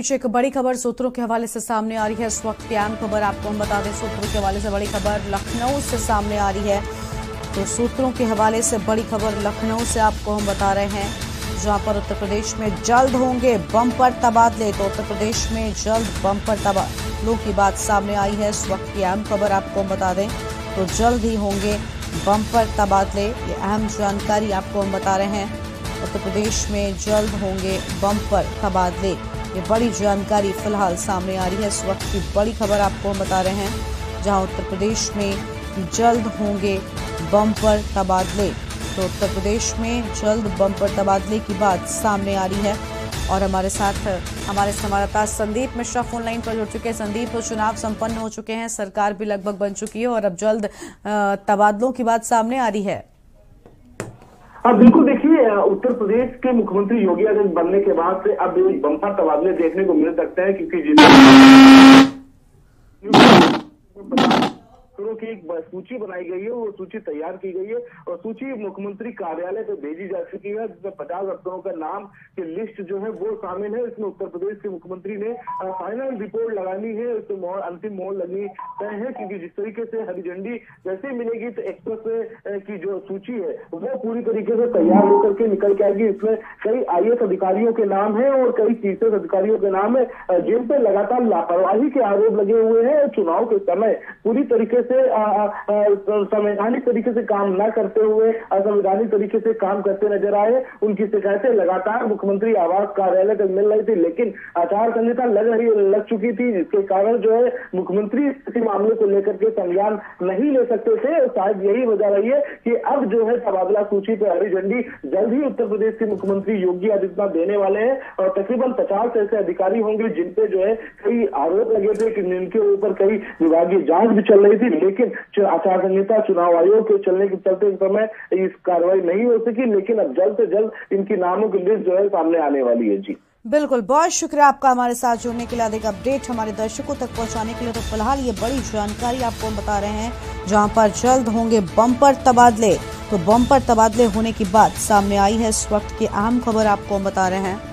पीछे एक बड़ी खबर सूत्रों के हवाले से सामने आ रही है। इस वक्त की अहम खबर आपको हम बता दें, सूत्रों के हवाले से बड़ी खबर लखनऊ से सामने आ रही है। तो सूत्रों के हवाले से बड़ी खबर लखनऊ से आपको हम बता रहे हैं, जहाँ पर उत्तर प्रदेश में जल्द होंगे बम्पर तबादले। तो उत्तर प्रदेश में जल्द बम्पर तबादलों की बात सामने आई है। इस वक्त की अहम खबर आपको हम बता दें तो जल्द ही होंगे बम्पर तबादले। ये अहम जानकारी आपको हम बता रहे हैं। उत्तर प्रदेश में जल्द होंगे बम्पर तबादले। ये बड़ी जानकारी फ़िलहाल सामने आ रही है। इस वक्त की बड़ी खबर आपको हम बता रहे हैं, जहाँ उत्तर प्रदेश में जल्द होंगे बम्पर तबादले। तो उत्तर प्रदेश में जल्द बम्पर तबादले की बात सामने आ रही है और हमारे साथ हमारे संवाददाता संदीप मिश्रा फ़ोन लाइन पर जुड़ चुके हैं। संदीप, चुनाव संपन्न हो चुके हैं, सरकार भी लगभग बन चुकी है और अब जल्द तबादलों की बात सामने आ रही है। हाँ बिल्कुल देखिए, उत्तर प्रदेश के मुख्यमंत्री योगी आदित्य बनने के बाद से अब बम्पर तबादले देखने को मिल सकते हैं, क्योंकि जिस की एक सूची बनाई गई है, वो सूची तैयार की गई है और सूची मुख्यमंत्री कार्यालय पे भेजी जा चुकी है। जिसमें पचास अफसरों का नाम की लिस्ट जो है वो शामिल है। इसमें उत्तर प्रदेश के मुख्यमंत्री ने फाइनल रिपोर्ट लगानी है। उसमें मोहर, अंतिम मोहर लगनी तय है क्योंकि जिस तरीके से हरी झंडी जैसे मिलेगी तो एक्सप्रेस की जो सूची है, वो पूरी तरीके से तैयार होकर के निकल के आएगी। इसमें कई आई अधिकारियों के नाम है और कई चीफ अधिकारियों के नाम है। जिन पर लगातार लापरवाही के आरोप लगे हुए हैं चुनाव के समय पूरी तरीके से संवैधानिक तरीके से काम न करते हुए, असंवैधानिक तरीके से काम करते नज़र आए। उनकी शिकायतें लगातार मुख्यमंत्री आवास कार्यालय तक मिल रही थी, लेकिन आचार संहिता लग रही, लग चुकी थी, जिसके कारण जो है मुख्यमंत्री इसी मामले को लेकर के संज्ञान नहीं ले सकते थे। और शायद यही वजह रही है कि अब जो है तबादला सूची पर हरी झंडी जल्द ही उत्तर प्रदेश के मुख्यमंत्री योगी आदित्यनाथ देने वाले हैं और तकरीबन पचास ऐसे अधिकारी होंगे जिनपे जो है कई आरोप लगे थे कि जिनके ऊपर कई विभागीय जाँच भी चल रही थी। लेकिन आचार संहिता चुनाव आयोग के चलने के चलते इस समय इस कार्रवाई नहीं हो सकी, लेकिन अब जल्द से जल्द इनकी नामों की लिस्ट जो है सामने आने वाली है, जी। बिल्कुल, बहुत शुक्रिया आपका हमारे साथ जुड़ने के लिए, अधिक अपडेट हमारे दर्शकों तक पहुँचाने के लिए। तो फ़िलहाल ये बड़ी जानकारी आपको हम बता रहे हैं, जहाँ पर जल्द होंगे बम्पर तबादले। तो बम्पर तबादले होने की बात सामने आई है, इस वक्त की अहम खबर आपको हम बता रहे हैं।